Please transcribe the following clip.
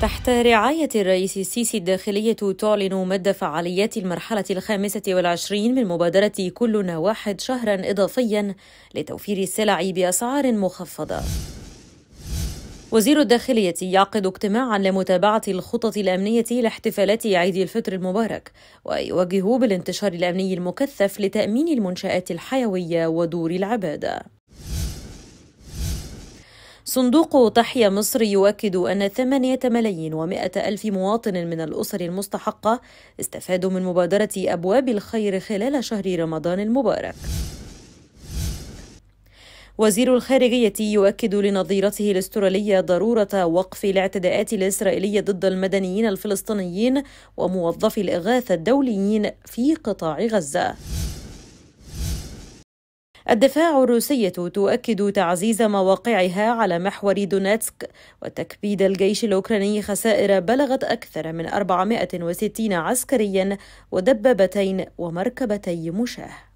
تحت رعاية الرئيس السيسي الداخلية تعلن مد فعاليات المرحلة الخامسة والعشرين من مبادرة كلنا واحد شهرا إضافيا لتوفير السلع بأسعار مخفضة. وزير الداخلية يعقد اجتماعا لمتابعة الخطط الأمنية لاحتفالات عيد الفطر المبارك ويوجه بالانتشار الأمني المكثف لتأمين المنشآت الحيوية ودور العبادة. صندوق تحيا مصر يؤكد أن ثمانية ملايين ومائة ألف مواطن من الأسر المستحقة استفادوا من مبادرة أبواب الخير خلال شهر رمضان المبارك وزير الخارجية يؤكد لنظيرته الأسترالية ضرورة وقف الاعتداءات الإسرائيلية ضد المدنيين الفلسطينيين وموظفي الإغاثة الدوليين في قطاع غزة. الدفاع الروسية تؤكد تعزيز مواقعها على محور دونيتسك وتكبيد الجيش الأوكراني خسائر بلغت أكثر من 460 عسكريا ودبابتين ومركبتي مشاة.